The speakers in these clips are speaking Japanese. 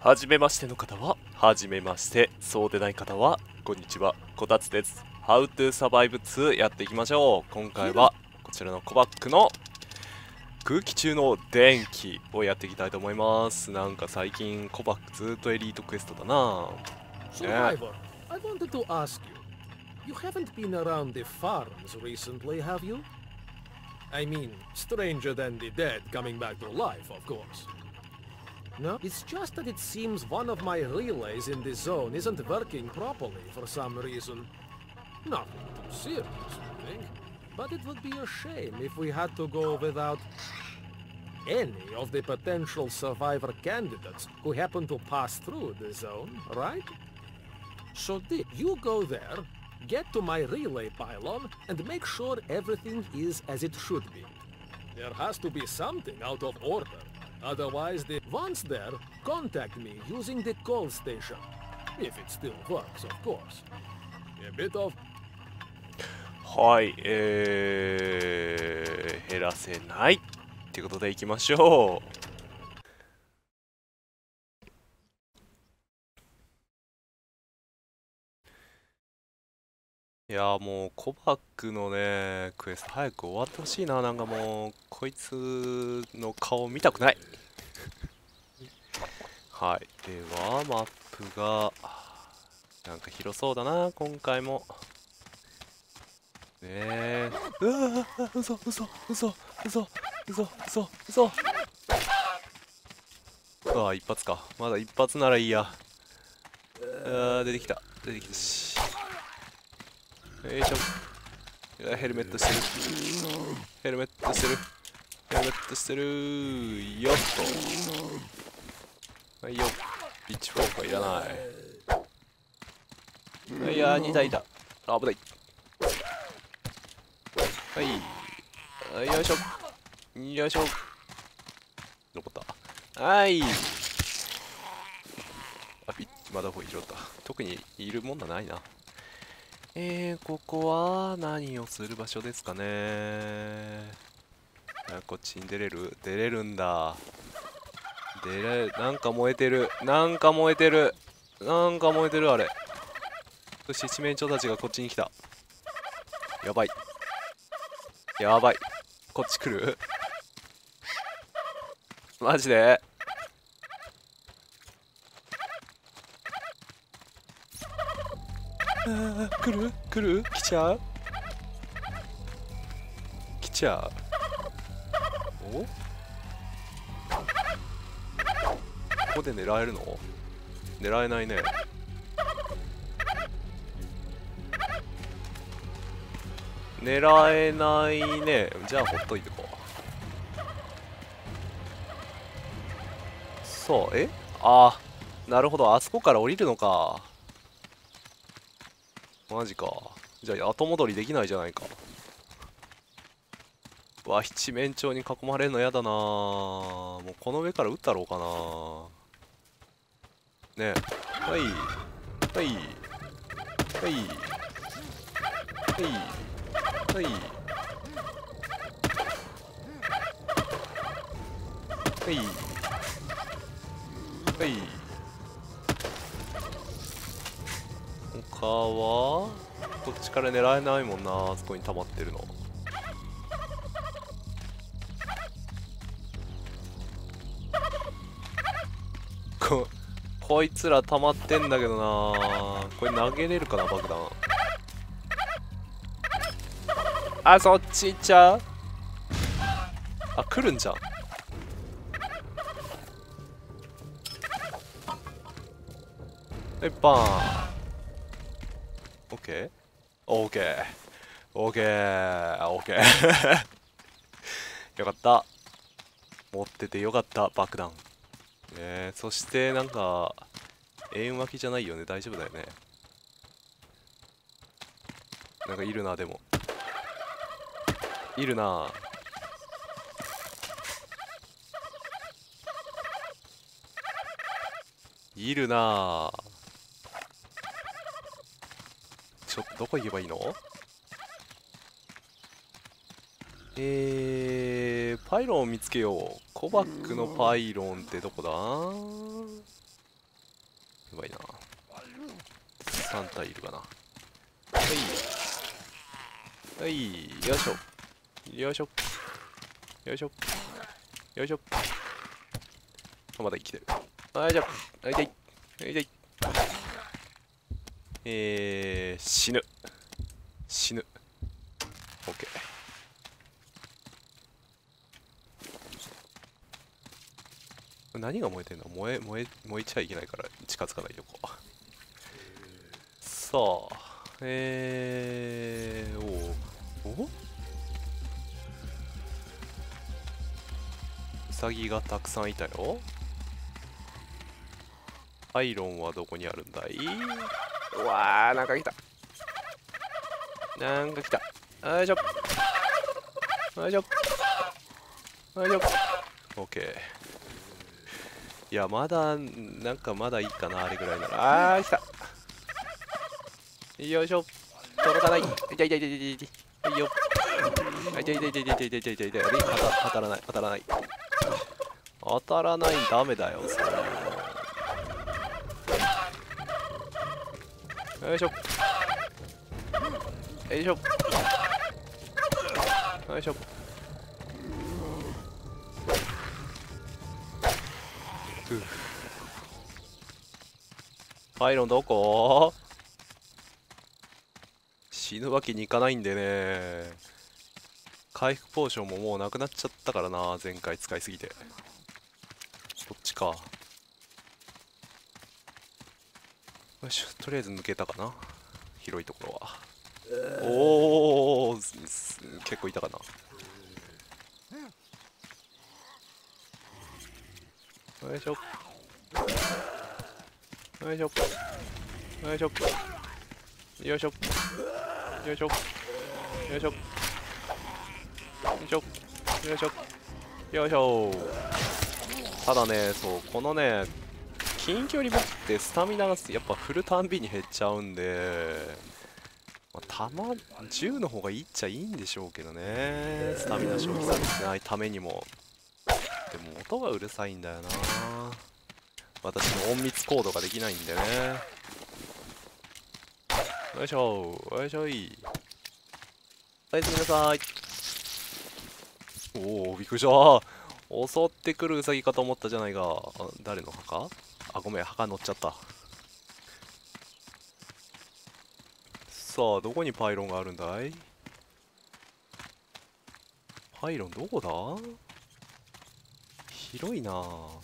はじめましての方は、はじめまして。そうでない方は、こんにちは。こたつです。How to Survive 2やっていきましょう。今回は、こちらのコバックの空気中の電気をやっていきたいと思います。なんか最近、コバックずっとエリートクエストだな。Survivor, I wanted to ask you. You haven't been around the farms recently, have you? I mean, stranger than the dead coming back to life, of course. No? It's just that it seems one of my relays in the zone isn't working properly for some reason. Nothing too serious, I think. But it would be a shame if we had to go without any of the potential survivor candidates who happen to pass through the zone, right? So Dick, you go there, get to my relay pylon, and make sure everything is as it should be. There has to be something out of order. Otherwise, the once there, contact me using the call station. If it still works, of course. A bit of はい、えー、減らせない。ってことでいきましょう。いやーもうコバックのねクエスト早く終わってほしいな。なんかもうこいつの顔見たくない。はい。ではマップがなんか広そうだな今回も。ねえ。うわあ嘘嘘嘘嘘嘘嘘嘘うわ一発か。まだ一発ならいいや。あー出てきた。出てきた。しよいしょヘルメットしてるヘルメットしてるヘルメットしてるよっとはいよピッチフォークはいらないいやー2体いた危ないはいよいしょよいしょ残ったはいあピッチまだほい拾った特にいるもんがないな。えー、ここは何をする場所ですかね。あこっちに出れる？出れるんだ。出れるなんか燃えてる。なんか燃えてる。なんか燃えてるあれ。そして七面鳥たちがこっちに来た。やばい。やばい。こっち来る？マジで？あー来る？来る？来ちゃう？来ちゃう？お？ここで狙えるの？狙えないね。狙えないね。じゃあほっといてこう。そう？え？ああなるほど。あそこから降りるのか。マジか。じゃあ後戻りできないじゃないか。わ七面鳥に囲まれるのやだな。もうこの上から撃ったろうかな。ねえ。はい。はい。はい。はい。はい。はい。はい。他はこっちから狙えないもんなあそこに溜まってるの。ここいつら溜まってんだけどな。これ投げれるかな爆弾。あそっち行っちゃう。あ来るんじゃん。はいバーン。オッケーオッケーオッケーよかった。持っててよかった。爆弾。え。ー、そしてなんか円脇じゃないよね。大丈夫だよね。なんかいるなでも。いるな。いるな。ょっとどこ行けばいいの？えー、パイロンを見つけよう。コバックのパイロンってどこだ？やばいな。3体いるかな。はい。はい。よいしょ。よいしょ。よいしょ。よいしょ。まだ生きてる。はいじゃあ。はい痛いはい痛いえー、死ぬ。死ぬ。OK 何が燃えてんの？燃え燃え燃えちゃいけないから近づかないとこ。さあえー、おおう？さぎがたくさんいたよ。アイロンはどこにあるんだい？うわーなんか来た。なんか来た。よいしょ。よいしょ。よいしょ。オッケーいやまだなんかまだいいかなあれぐらいなら。あー来た。よいしょ。届かない。痛い痛い痛い痛い痛いはいよ痛い痛い痛い痛い痛い痛い痛い痛い痛いあれ当た当たらない。当たらない。当たらない。ダメだよそれ。よいしょ。よいしょ。よいしょ。うパイロンどこ？死ぬわけにいかないんでね。回復ポーションももうなくなっちゃったからな前回使いすぎて。こっちか。よしとりあえず抜けたかな？広いところは。おお結構いたかな。よいしょ。よいしょ。よいしょ。よいしょ。よいしょ。よいしょ。よいしょ。よいしょ。よいしょ。ただねそうこのね近距離ボってスタミナがやっぱ振るたんびに減っちゃうんで、まあ、弾銃の方がいいっちゃいいんでしょうけどね。スタミナ消費させないためにも。でも音がうるさいんだよな。私の隠密コードができないんでね。よいしょ。よいしょい。おやすみなさい。おおびっくりした。襲ってくるウサギかと思ったじゃないかあ誰の墓？あごめん墓乗っちゃった。さあどこにパイロンがあるんだい？パイロンどこだ？広いなお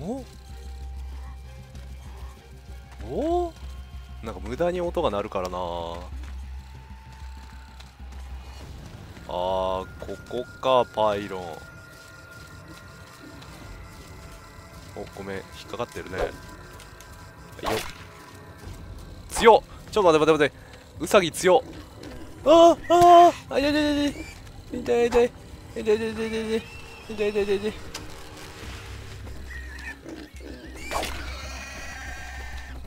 お？お？なんか無駄に音が鳴るからなあーここかパイロン。おごめん。引っかかってるね。よ強っ。ちょっと待って待って待って。ウサギ強っ。あーあー。あいやいやいやいや痛い痛い痛い痛い痛い痛い痛い痛い痛い痛い痛い痛い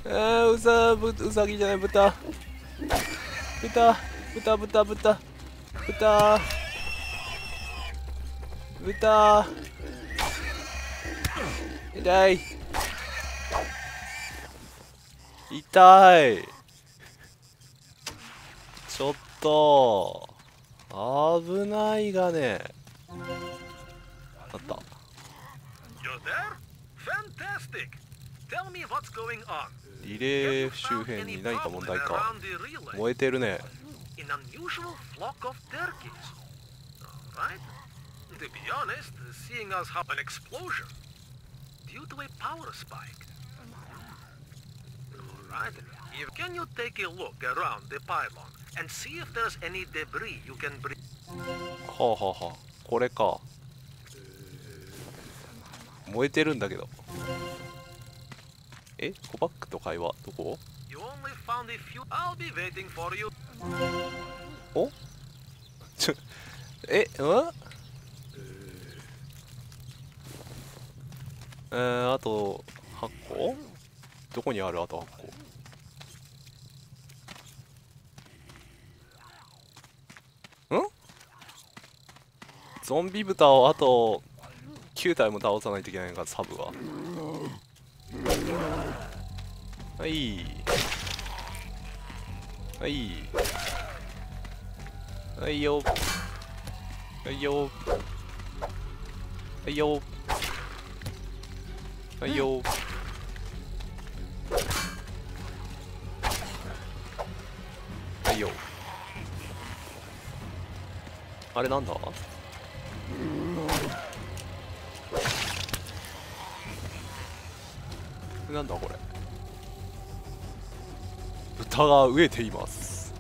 あーうさぶうさぎじゃない豚豚豚豚豚豚豚痛い痛いちょっと危ないがねあった You're there? Fantastic! Tell me what's going on. リレー周辺に何か問題か燃えてるね An unusual flock of turkeys. Alright? To be honest, seeing us have an explosion due to a power spike. Alright. If- Can you take a look around the pylon and see if there's any debris you can bring? はあはあはあこれか燃えてるんだけどえコバックと会話どこ You only found a few. I'll be waiting for you. おちょえうんえー、あと8個？どこにある？あと8個。ん？ゾンビ豚をあと9体も倒さないといけないのかサブは。はい。はい。はいよ。はいよ。はいよ。はいよはいよあれなんだ？なんだこれ？豚が飢えています。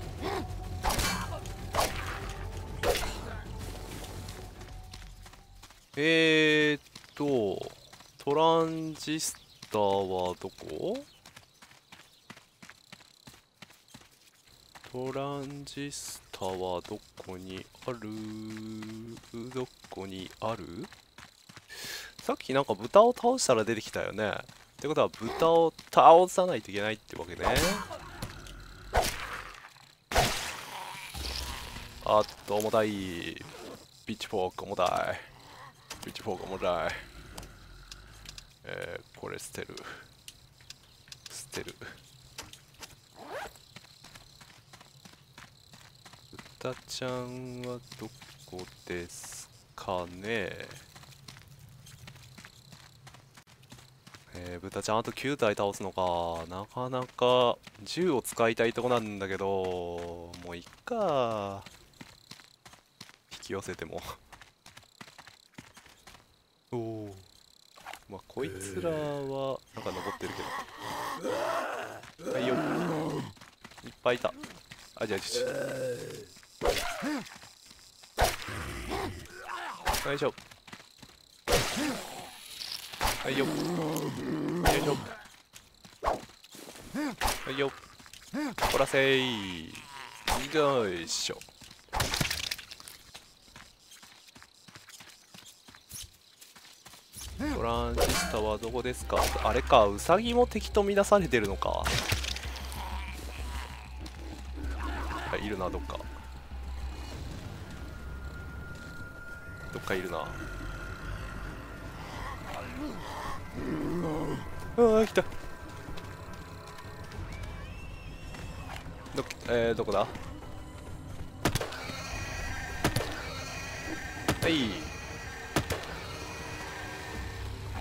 えー。ランジスタはどこ？トランジスタはどこにある？どこにある？さっきなんか豚を倒したら出てきたよね。ってことは豚を倒さないといけないってわけね。あっと重たい。ピッチフォーク重たい。ピッチフォーク重たい。えー、これ捨てる。捨てる。豚ちゃんはどこですかね？えー、豚ちゃんあと9体倒すのか。なかなか銃を使いたいとこなんだけどもういっか。引き寄せてもおおまあこいつらはなんか登ってるけど。はいよいっぱいいた。あじゃあちょよいしょ。はいよよいしょ。はいよほらせいよいしょトランジスタはどこですか？あれかウサギも敵とみなされてるのか？いるなどっか。どっかいるな。ああ来た。どえー、どこだ？はい。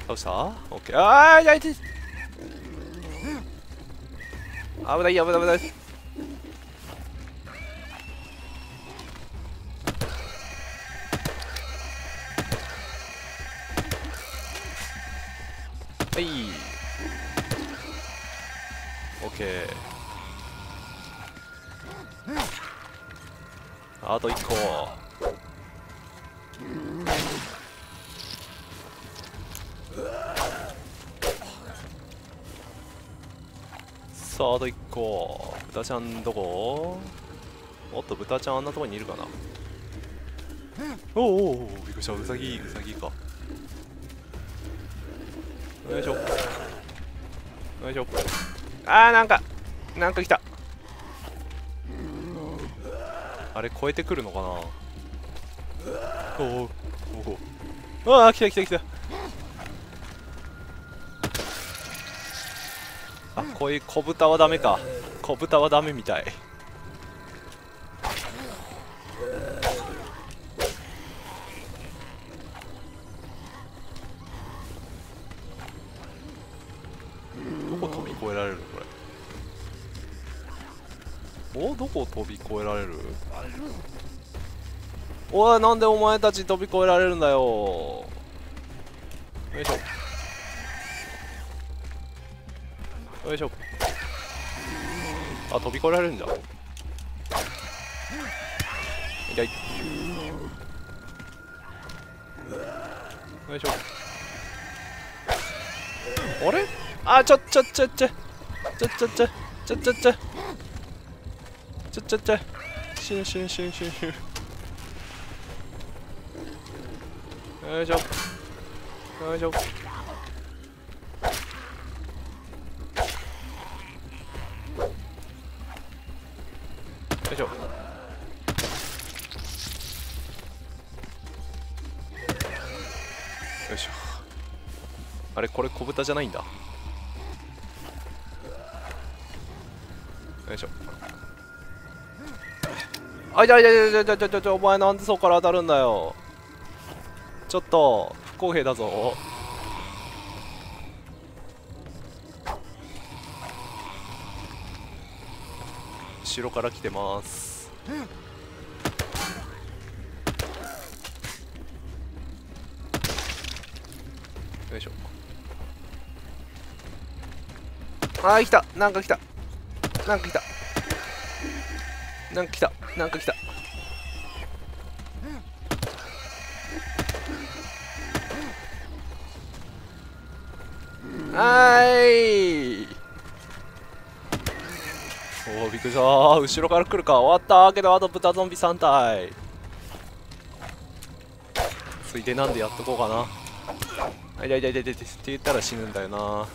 倒したオッケーああいやいて危ない危ない危ないはいちゃんどこ？おっと豚ちゃんあんなとこにいるかな？おおおおびっくりした。ウサギウサギか。よいしょ。よいしょ。あーなんかなんか来た。あれ超えてくるのかな？おおおおああ来た来た来た。あこういう小豚はダメか小豚はダメみたい。どこ飛び越えられるこれ？おどこ飛び越えられる？おいなんでお前たち飛び越えられるんだよ。よいしょ。よいしょ。あ飛び越えられるんじゃん痛いよいしょあれ？あちょちょちょちょちょちょちょちょちょちょちょちょちょちょ死ぬ死ぬ死ぬ死ぬ死ぬよいしょよいしょじゃないんだ。よいしょ。あいやいやいやいやいやいやお前なんでそこから当たるんだよちょっと不公平だぞ後ろから来てますあー来た。なんか来た。なんか来た。なんか来た。なんか来た。はーい。おおびっくりした。後ろから来るか。終わったけどあと豚ゾンビ3体。ついでなんでやっとこうかな。あいやいやいやいやって言ったら死ぬんだよな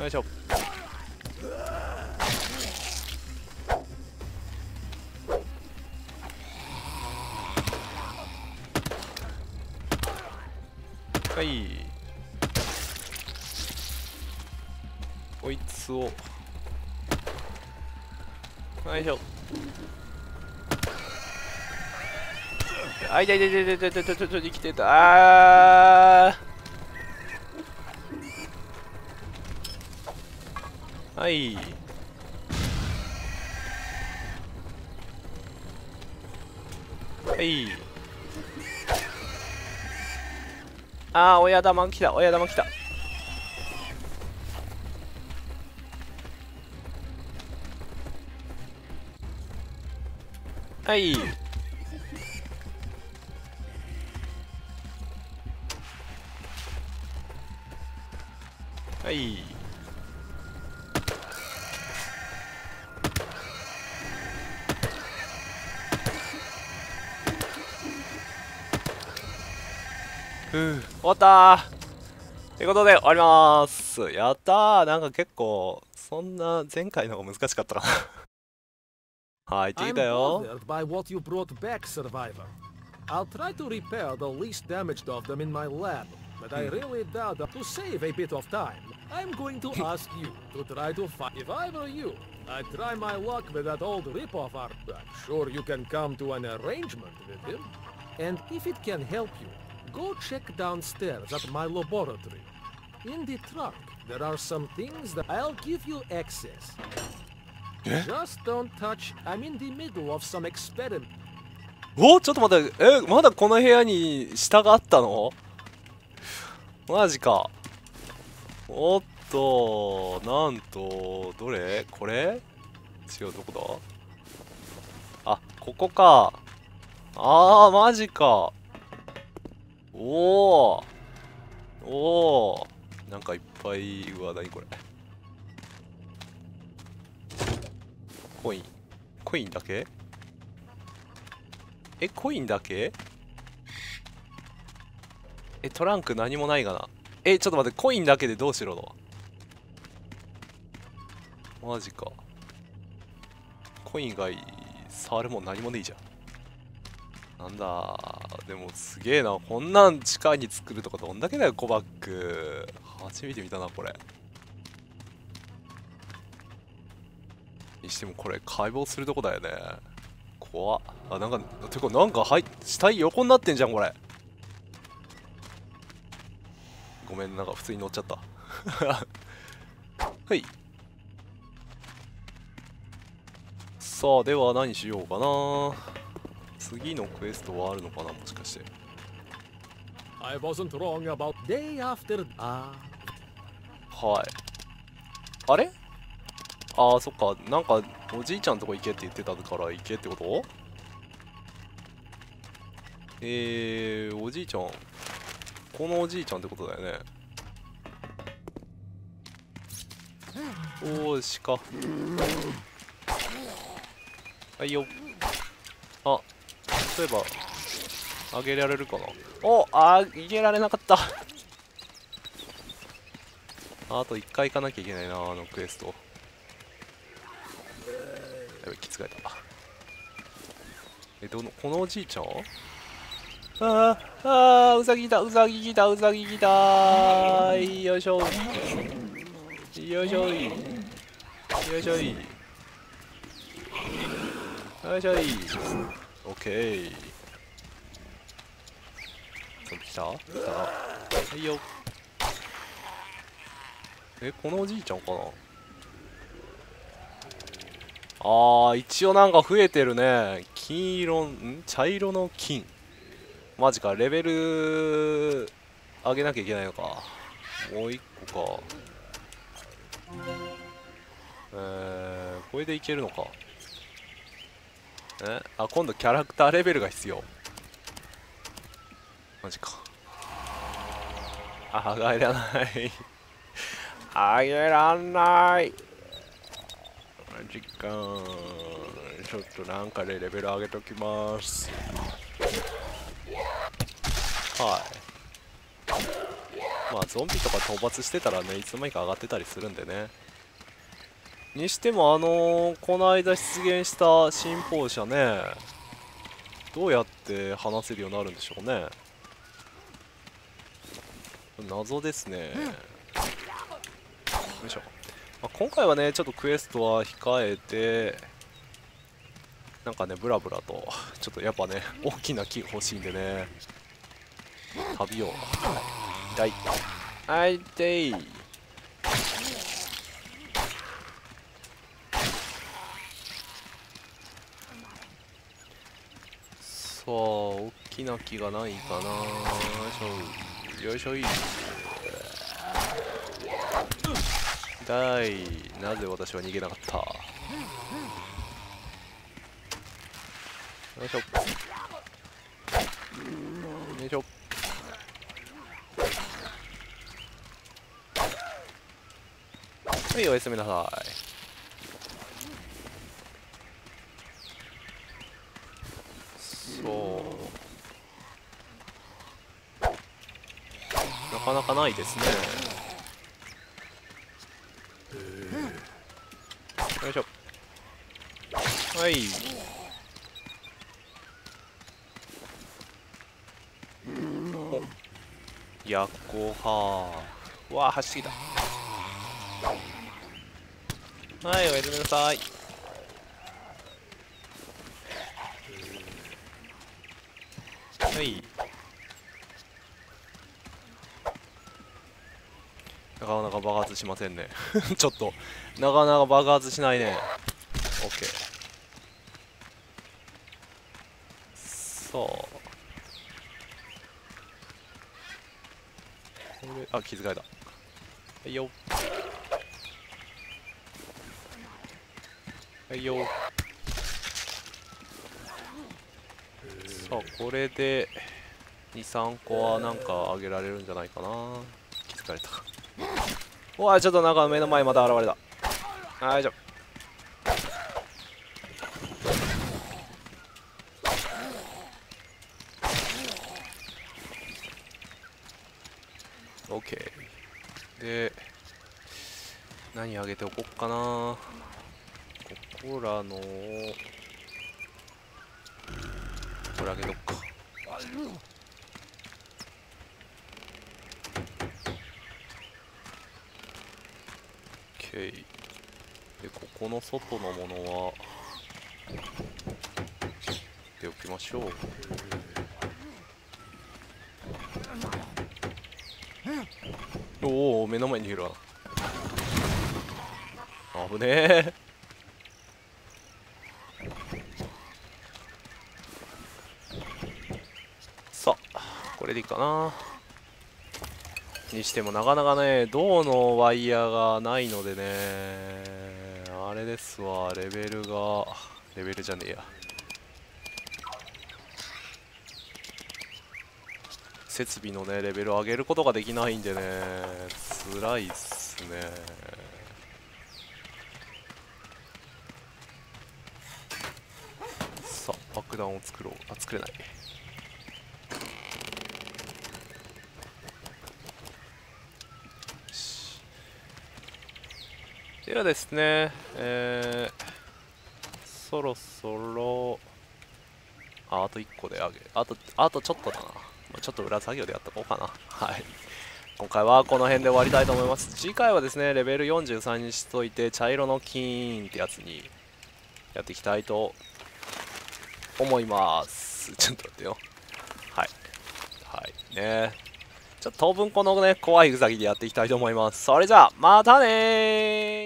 よいしょ。はい。こいつを。よいしょ。あいやいやいやいやいやいやいやいや生きてた。あー。はい。はい。あー親玉来た親玉来た。はい。はいわったーということで終わりますやったーなんか結構そんな前回の方が難しかったかなはい聞い I'm たよ by what you brought back, Survivor. I'll try to repair the least damaged of them in my lab, but I really doubt that to save a bit of time. I'm going to ask you to try to find. If I were you, I'd try my luck with that old ripoff art. I'm sure you can come to an arrangement with him. And if it can help you, go check downstairs at my laboratory. In the trunk, there are some things that I'll give you access. Just don't touch. I'm in the middle of some experiment. おちょっと待ってえまだこの部屋に下があったのマジかおっとなんとどれこれ違うどこだあここかあーマジかおおおおなんかいっぱいうわ。何これ。コイン。コインだけ？えコインだけ？えトランク何もないがな？えちょっと待ってコインだけでどうしろの？マジか。コイン以外触るもん何もねえじゃん。なんだ。でもすげえな。こんなん地下に作るとかどんだけだよコバック初めて見たなこれ。にしてもこれ解剖するとこだよね。怖っ。あなんかてかなんかはい死体横になってんじゃんこれ。ごめんなんか普通に乗っちゃった。はい。さあでは何しようかな。次のクエストはあるのかな？もしかして。I wasn't wrong about day after. Ah, はい。あれ？あーそっか。なんかおじいちゃんとこ行けって言ってたから行けってこと？えー、おじいちゃん。このおじいちゃんってことだよね。おー鹿。はいよ。あそういえばあげられるかな？おあげられなかった。あと1回行かなきゃいけないなあのクエスト。やべきつかれた。えどのこのおじいちゃん？あーあーうさぎだうさぎ来たうさぎ来たー。いよいしょよいしょい。よいしょい。よいしょいケーゾンビ来た来たなはいよえこのおじいちゃんかなあー一応なんか増えてるね金色ん茶色の金マジかレベル上げなきゃいけないのかもう一個かえー、これでいけるのかあ今度キャラクターレベルが必要。マジか。あ上がらない。上げらんない。マジか。ちょっとなんかでレベル上げときます。はい。まあゾンビとか討伐してたらねいつの間にか上がってたりするんでね。にしてもあのー、この間出現した信奉者ねどうやって話せるようになるんでしょうね。謎ですね。よいしょ、まあ、今回はねちょっとクエストは控えてなんかねブラブラとちょっとやっぱね大きな木欲しいんでね旅を痛いあいて。いさあ大きな木がないかな。よいしょ。よいしょ。い痛いなぜ私は逃げなかった。よいしょ。よいしょ。はいおやすみなさい。そう。なかなかないですね。よいしょ。はい。やっこはー。わあ走ってきた。はいおやすみなさい。はい。なかなか爆発しませんね。ちょっと。なかなか爆発しないね。OK さあこれあ気づかれた。はいよはいよさあこれで23個はなんかあげられるんじゃないかな。気づかれた。うわちょっとなんか目の前また現れた。はいじゃ。オッケー。で何あげておこっかな。ここらのこれあげとくか OK でここの外のものはっておきましょう。おお目の前にいるわ。危ねえ。さあこれでいいかな。にしてもなかなかね銅のワイヤーがないのでねあれですわレベルが。レベルじゃねえや。設備のねレベル上げることができないんでね辛いっすね。さあ爆弾を作ろう。あ作れない。ではですね、えー、そろそろああと1個であげあとあとちょっとだな。ちょっと裏作業でやっとこうかな。はい。今回はこの辺で終わりたいと思います。次回はですねレベル43にしといて茶色のキーンってやつにやっていきたいと思います。ちょっと待ってよ。はい。はい。ね。ちょっと当分このね怖いウサギでやっていきたいと思います。それじゃあまたねー。